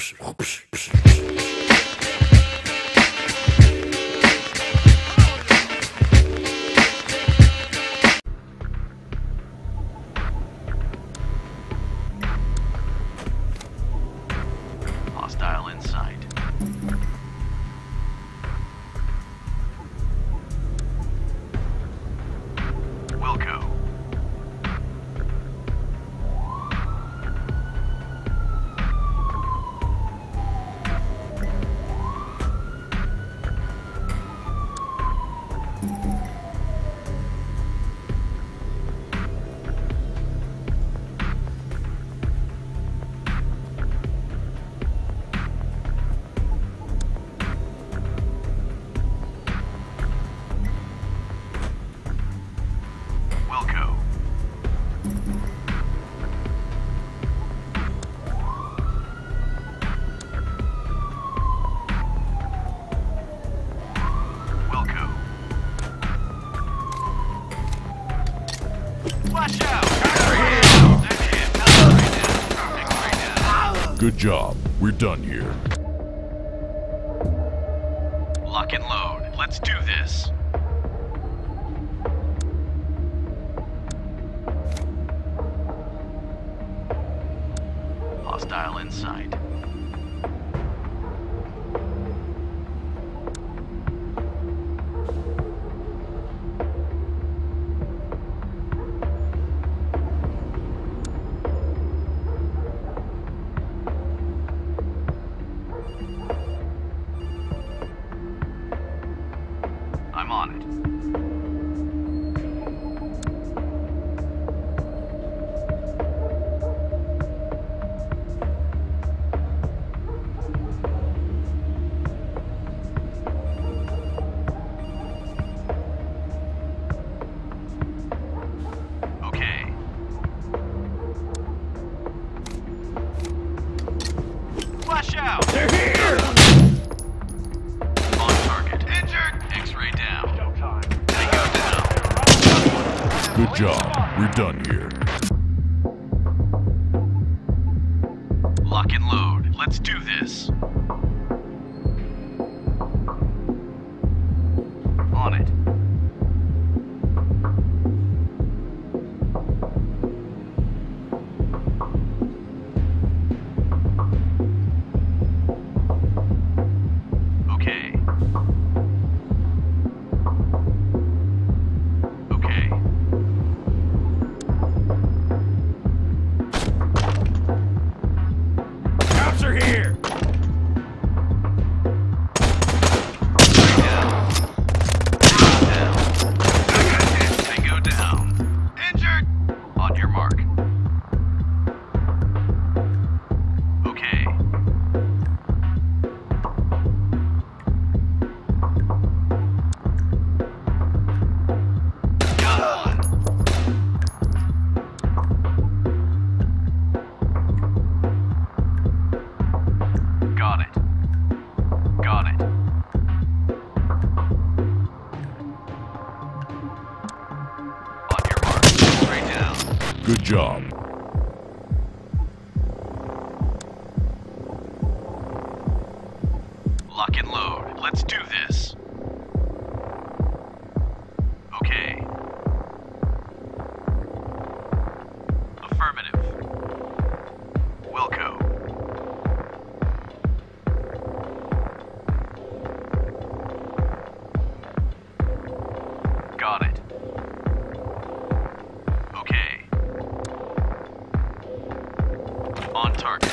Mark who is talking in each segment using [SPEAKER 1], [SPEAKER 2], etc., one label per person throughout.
[SPEAKER 1] psh, psh, psh.
[SPEAKER 2] Good job. We're done here.
[SPEAKER 1] Lock and load. Let's do this. Hostile
[SPEAKER 2] inside.
[SPEAKER 1] Lock and load. Let's do this. On it.
[SPEAKER 2] job.
[SPEAKER 1] Lock and load. Let's do this. target.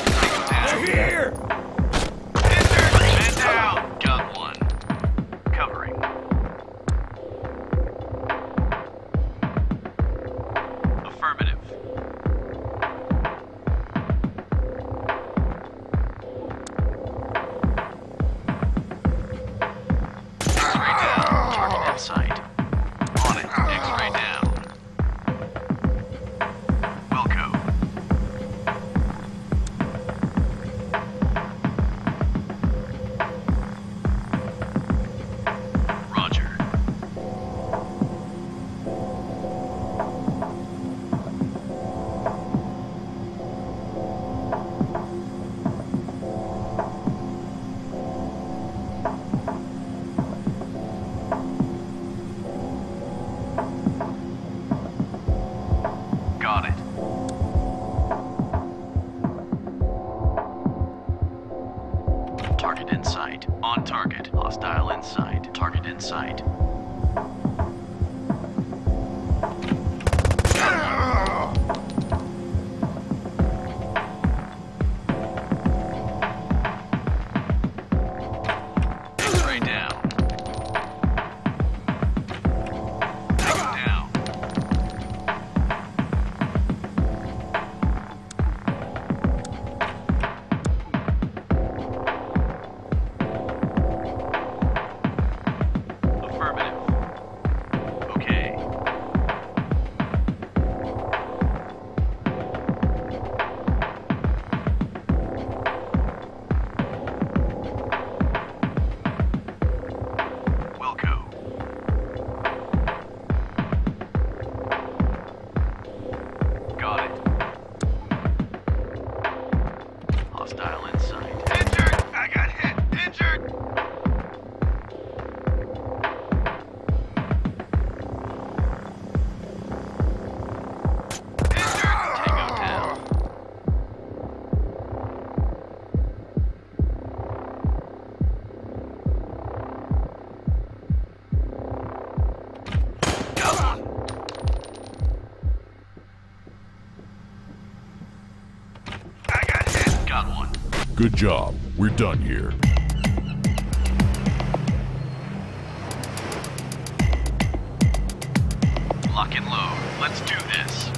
[SPEAKER 2] Good job. We're done here.
[SPEAKER 1] Lock and load. Let's do this.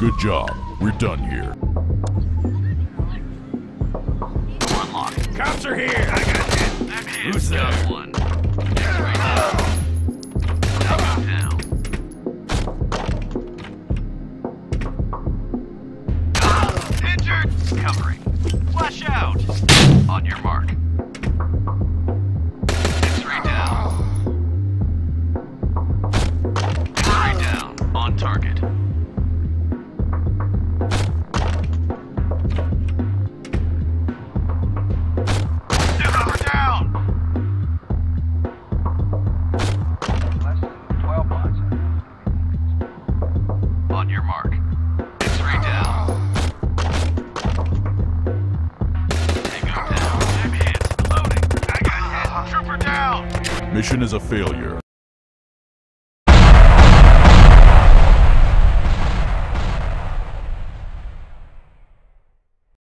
[SPEAKER 2] Good job. We're done here.
[SPEAKER 1] Unlock.
[SPEAKER 2] Cops are here! I got
[SPEAKER 1] that.
[SPEAKER 2] Who's
[SPEAKER 1] that
[SPEAKER 2] Got
[SPEAKER 1] one. Covering. Flash out! On your mark.
[SPEAKER 2] mission is a failure.